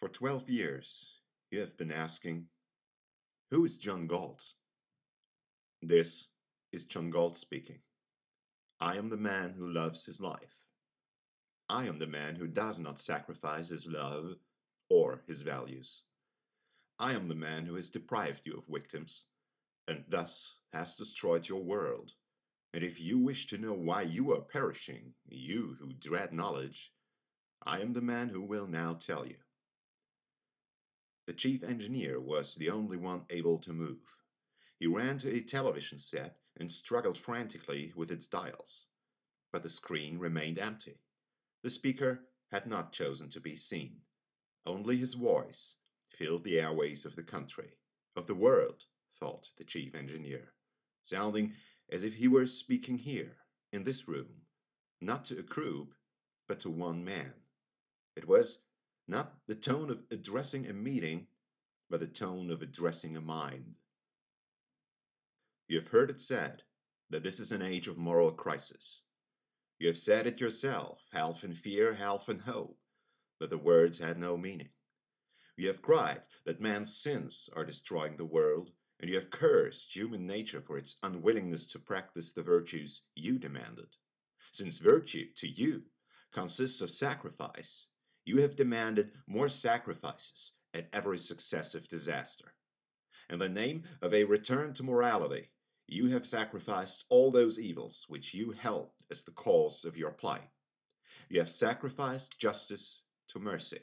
For 12 years, you have been asking, Who is John Galt? This is John Galt speaking. I am the man who loves his life. I am the man who does not sacrifice his love or his values. I am the man who has deprived you of victims and thus has destroyed your world. And if you wish to know why you are perishing, you who dread knowledge, I am the man who will now tell you. The chief engineer was the only one able to move. He ran to a television set and struggled frantically with its dials. But the screen remained empty. The speaker had not chosen to be seen. Only his voice filled the airways of the country, of the world, thought the chief engineer, sounding as if he were speaking here, in this room, not to a group, but to one man. It was not the tone of addressing a meeting, but the tone of addressing a mind. You have heard it said that this is an age of moral crisis. You have said it yourself, half in fear, half in hope, that the words had no meaning. You have cried that man's sins are destroying the world, and you have cursed human nature for its unwillingness to practice the virtues you demanded. Since virtue, to you, consists of sacrifice, you have demanded more sacrifices at every successive disaster. In the name of a return to morality, you have sacrificed all those evils which you held as the cause of your plight. You have sacrificed justice to mercy.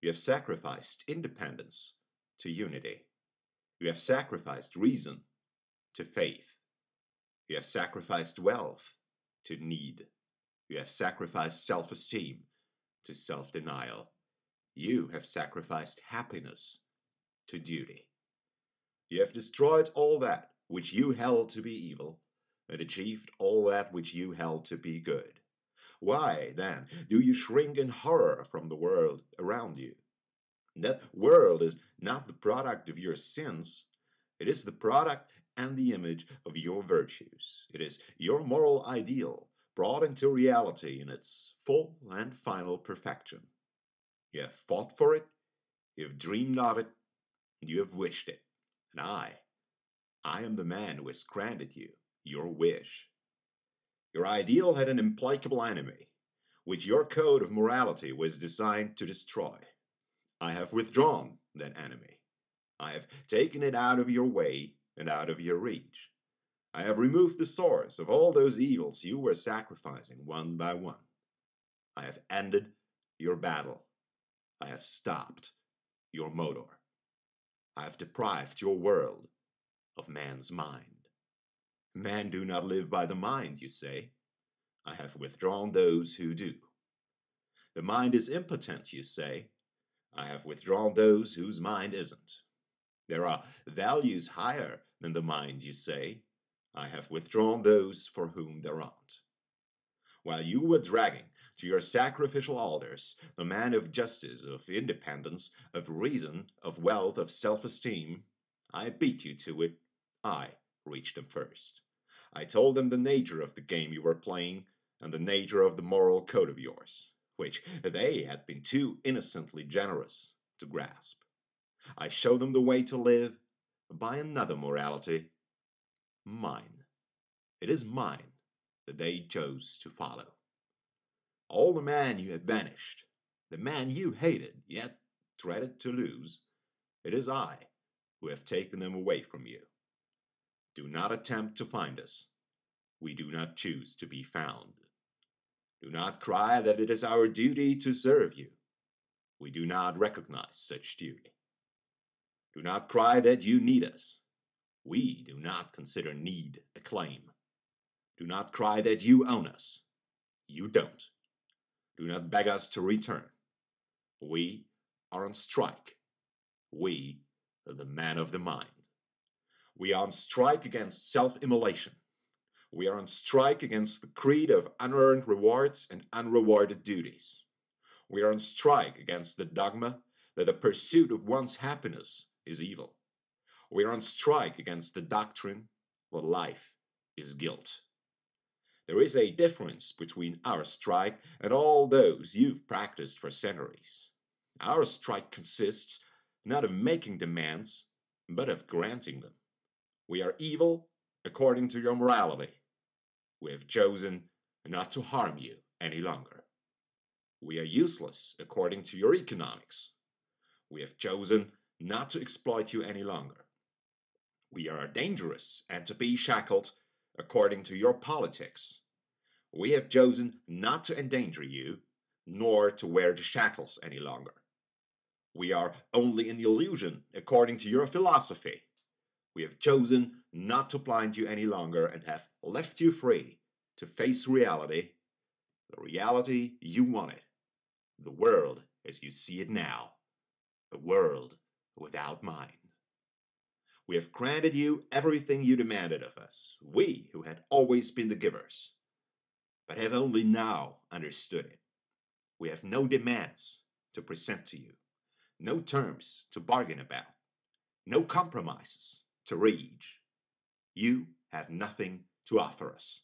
You have sacrificed independence to unity. You have sacrificed reason to faith. You have sacrificed wealth to need. You have sacrificed self esteem to self denial. You have sacrificed happiness to duty. You have destroyed all that which you held to be evil, and achieved all that which you held to be good. Why, then, do you shrink in horror from the world around you? That world is not the product of your sins, it is the product and the image of your virtues. It is your moral ideal brought into reality in its full and final perfection. You have fought for it, you have dreamed of it, and you have wished it. And I, I am the man who has granted you your wish. Your ideal had an implacable enemy, which your code of morality was designed to destroy. I have withdrawn that enemy. I have taken it out of your way and out of your reach. I have removed the source of all those evils you were sacrificing one by one. I have ended your battle. I have stopped your motor. I have deprived your world of man's mind. Men do not live by the mind, you say. I have withdrawn those who do. The mind is impotent, you say. I have withdrawn those whose mind isn't. There are values higher than the mind, you say. I have withdrawn those for whom there aren't. While you were dragging to your sacrificial altars the man of justice, of independence, of reason, of wealth, of self esteem, I beat you to it. I reached them first. I told them the nature of the game you were playing and the nature of the moral code of yours which they had been too innocently generous to grasp. I show them the way to live by another morality, mine. It is mine that they chose to follow. All the men you have banished, the men you hated yet dreaded to lose, it is I who have taken them away from you. Do not attempt to find us. We do not choose to be found. Do not cry that it is our duty to serve you. We do not recognize such duty. Do not cry that you need us. We do not consider need a claim. Do not cry that you own us. You don't. Do not beg us to return. We are on strike. We are the men of the mind. We are on strike against self immolation. We are on strike against the creed of unearned rewards and unrewarded duties. We are on strike against the dogma that the pursuit of one's happiness is evil. We are on strike against the doctrine that life is guilt. There is a difference between our strike and all those you've practiced for centuries. Our strike consists not of making demands, but of granting them. We are evil according to your morality. We have chosen not to harm you any longer. We are useless according to your economics. We have chosen not to exploit you any longer. We are dangerous and to be shackled according to your politics. We have chosen not to endanger you, nor to wear the shackles any longer. We are only an illusion according to your philosophy. We have chosen not to blind you any longer and have left you free to face reality, the reality you wanted, the world as you see it now, the world without mind. We have granted you everything you demanded of us, we who had always been the givers, but have only now understood it. We have no demands to present to you, no terms to bargain about, no compromises to reach. You have nothing to offer us.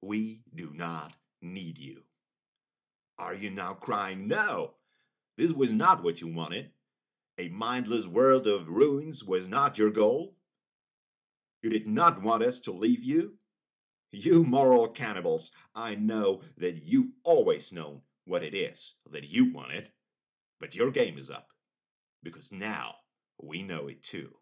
We do not need you. Are you now crying, No, this was not what you wanted? A mindless world of ruins was not your goal? You did not want us to leave you? You moral cannibals, I know that you've always known what it is that you wanted. But your game is up, because now we know it too.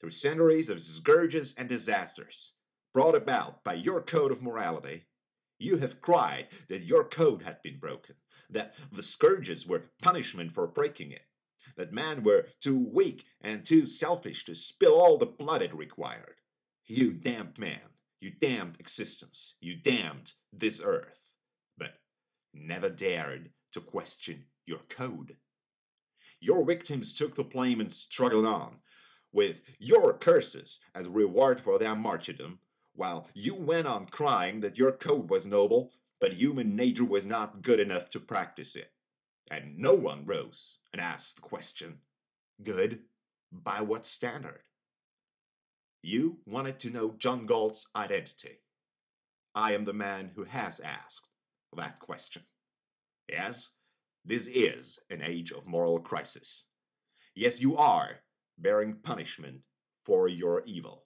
Through centuries of scourges and disasters brought about by your code of morality, you have cried that your code had been broken, that the scourges were punishment for breaking it, that men were too weak and too selfish to spill all the blood it required. You damned man, you damned existence, you damned this earth, but never dared to question your code. Your victims took the blame and struggled on, with your curses as reward for their martyrdom, while you went on crying that your code was noble, but human nature was not good enough to practice it. And no one rose and asked the question, good by what standard? You wanted to know John Galt's identity. I am the man who has asked that question. Yes, this is an age of moral crisis. Yes, you are bearing punishment for your evil.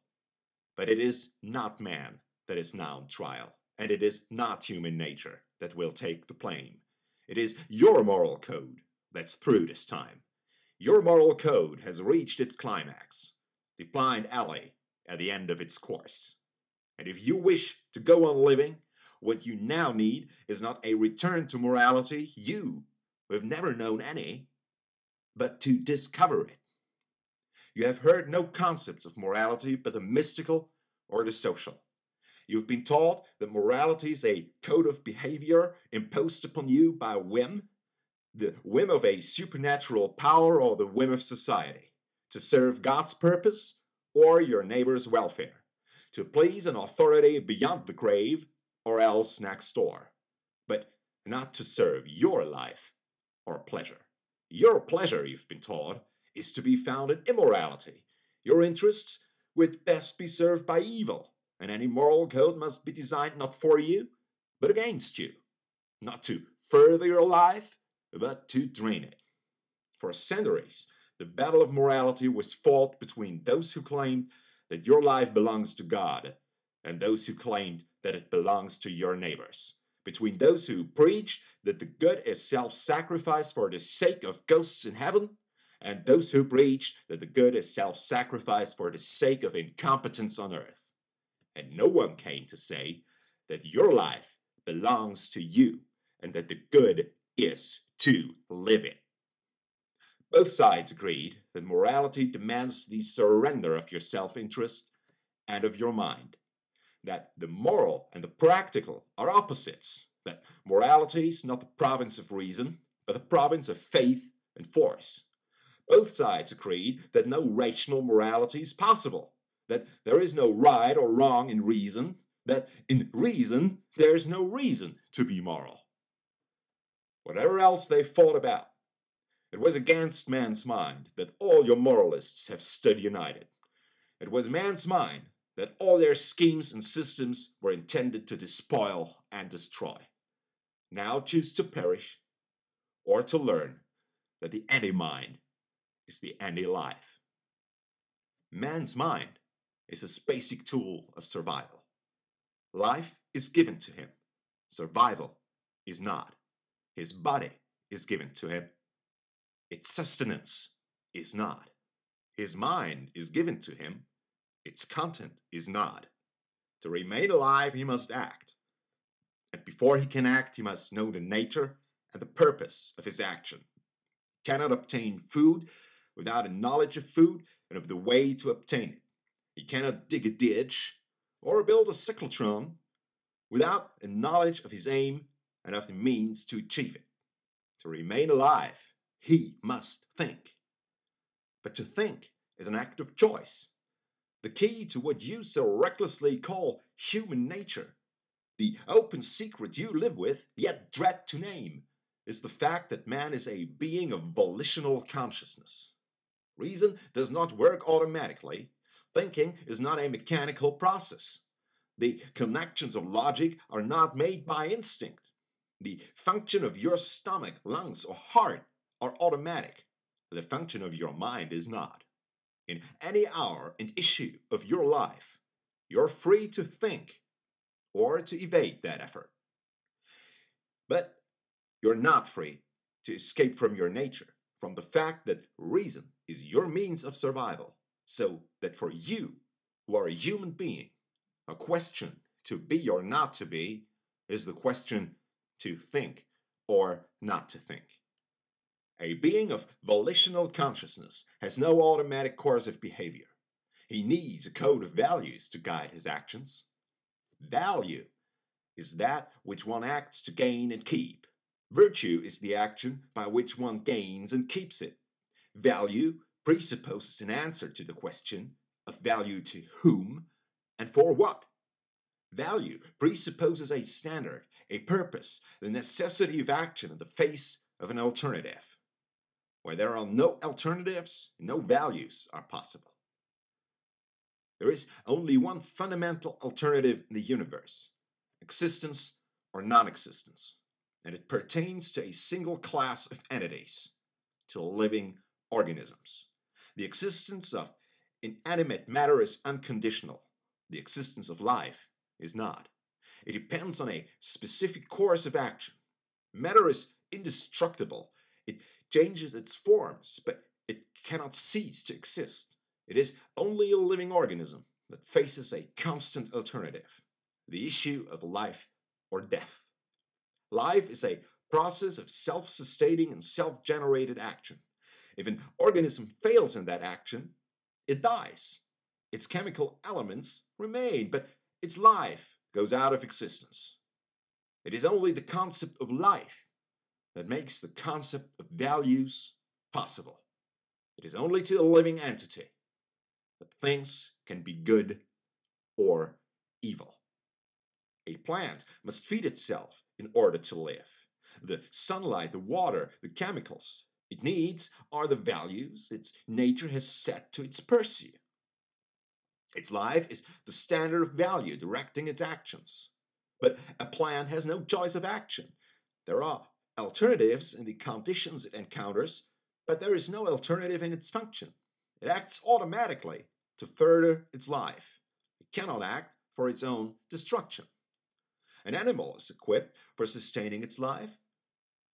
But it is not man that is now on trial, and it is not human nature that will take the blame. It is your moral code that's through this time. Your moral code has reached its climax, the blind alley at the end of its course. And if you wish to go on living, what you now need is not a return to morality, you, who have never known any, but to discover it. You have heard no concepts of morality but the mystical or the social. You have been taught that morality is a code of behavior imposed upon you by whim, the whim of a supernatural power or the whim of society, to serve God's purpose or your neighbor's welfare, to please an authority beyond the grave or else next door, but not to serve your life or pleasure. Your pleasure, you've been taught, is to be found in immorality. Your interests would best be served by evil, and any moral code must be designed not for you, but against you, not to further your life, but to drain it. For centuries, the battle of morality was fought between those who claimed that your life belongs to God and those who claimed that it belongs to your neighbors. Between those who preach that the good is self sacrifice for the sake of ghosts in heaven and those who preach that the good is self sacrifice for the sake of incompetence on earth. And no one came to say that your life belongs to you and that the good is to live it. Both sides agreed that morality demands the surrender of your self interest and of your mind, that the moral and the practical are opposites, that morality is not the province of reason, but the province of faith and force both sides agreed that no rational morality is possible, that there is no right or wrong in reason, that in reason there is no reason to be moral. Whatever else they fought about, it was against man's mind that all your moralists have stood united. It was man's mind that all their schemes and systems were intended to despoil and destroy. Now choose to perish or to learn that the anti-mind is the anti-life. Man's mind is his basic tool of survival. Life is given to him. Survival is not. His body is given to him. Its sustenance is not. His mind is given to him. Its content is not. To remain alive, he must act. And before he can act, he must know the nature and the purpose of his action. He cannot obtain food without a knowledge of food and of the way to obtain it. He cannot dig a ditch or build a cyclotron without a knowledge of his aim and of the means to achieve it. To remain alive, he must think. But to think is an act of choice. The key to what you so recklessly call human nature, the open secret you live with yet dread to name, is the fact that man is a being of volitional consciousness. Reason does not work automatically. Thinking is not a mechanical process. The connections of logic are not made by instinct. The function of your stomach, lungs, or heart are automatic. The function of your mind is not. In any hour and issue of your life, you're free to think or to evade that effort. But you're not free to escape from your nature, from the fact that reason is your means of survival, so that for you, who are a human being, a question to be or not to be is the question to think or not to think. A being of volitional consciousness has no automatic course of behavior. He needs a code of values to guide his actions. Value is that which one acts to gain and keep. Virtue is the action by which one gains and keeps it. Value presupposes an answer to the question of value to whom and for what. Value presupposes a standard, a purpose, the necessity of action in the face of an alternative. Where there are no alternatives, no values are possible. There is only one fundamental alternative in the universe existence or non existence, and it pertains to a single class of entities, to living organisms. The existence of inanimate matter is unconditional, the existence of life is not. It depends on a specific course of action. Matter is indestructible. It changes its forms, but it cannot cease to exist. It is only a living organism that faces a constant alternative the issue of life or death. Life is a process of self sustaining and self generated action. If an organism fails in that action, it dies. Its chemical elements remain, but its life goes out of existence. It is only the concept of life that makes the concept of values possible. It is only to a living entity that things can be good or evil. A plant must feed itself in order to live. The sunlight, the water, the chemicals it needs are the values its nature has set to its pursuit. Its life is the standard of value directing its actions. But a plant has no choice of action. There are alternatives in the conditions it encounters, but there is no alternative in its function. It acts automatically to further its life. It cannot act for its own destruction. An animal is equipped for sustaining its life.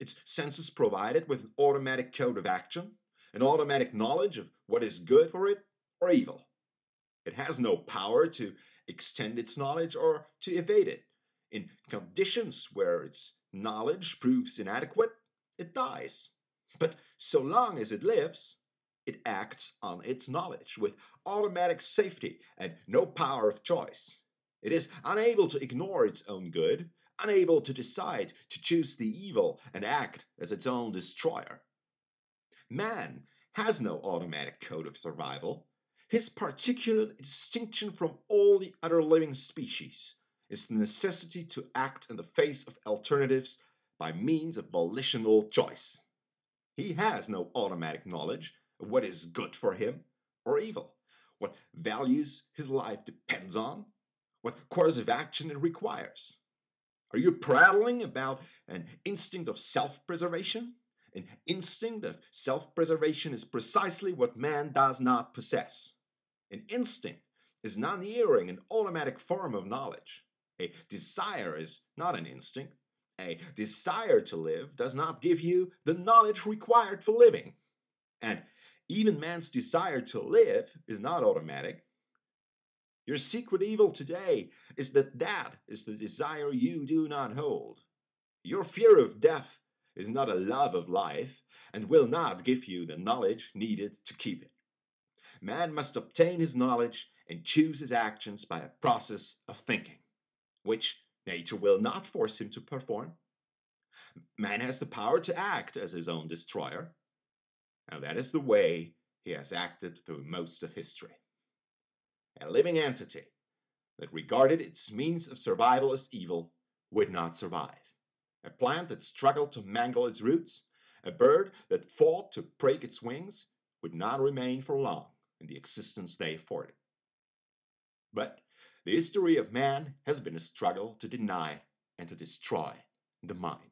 Its senses provided with an automatic code of action, an automatic knowledge of what is good for it or evil. It has no power to extend its knowledge or to evade it. In conditions where its knowledge proves inadequate, it dies. But so long as it lives, it acts on its knowledge with automatic safety and no power of choice. It is unable to ignore its own good, unable to decide to choose the evil and act as its own destroyer. Man has no automatic code of survival. His particular distinction from all the other living species is the necessity to act in the face of alternatives by means of volitional choice. He has no automatic knowledge of what is good for him or evil, what values his life depends on, what course of action it requires. Are you prattling about an instinct of self preservation? An instinct of self preservation is precisely what man does not possess. An instinct is non-hearing an automatic form of knowledge. A desire is not an instinct. A desire to live does not give you the knowledge required for living. And even man's desire to live is not automatic. Your secret evil today is that that is the desire you do not hold. Your fear of death is not a love of life and will not give you the knowledge needed to keep it. Man must obtain his knowledge and choose his actions by a process of thinking, which nature will not force him to perform. Man has the power to act as his own destroyer, and that is the way he has acted through most of history a living entity that regarded its means of survival as evil would not survive. A plant that struggled to mangle its roots, a bird that fought to break its wings, would not remain for long in the existence they afforded. But the history of man has been a struggle to deny and to destroy the mind.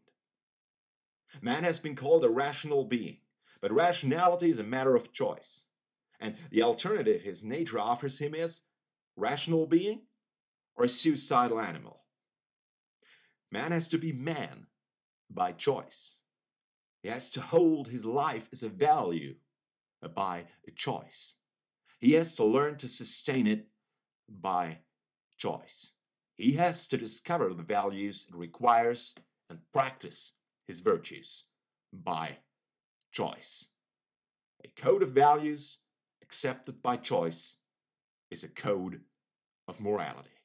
Man has been called a rational being, but rationality is a matter of choice. And the alternative his nature offers him is rational being or a suicidal animal. Man has to be man by choice. He has to hold his life as a value by choice. He has to learn to sustain it by choice. He has to discover the values it requires and practice his virtues by choice. A code of values accepted by choice is a code of morality.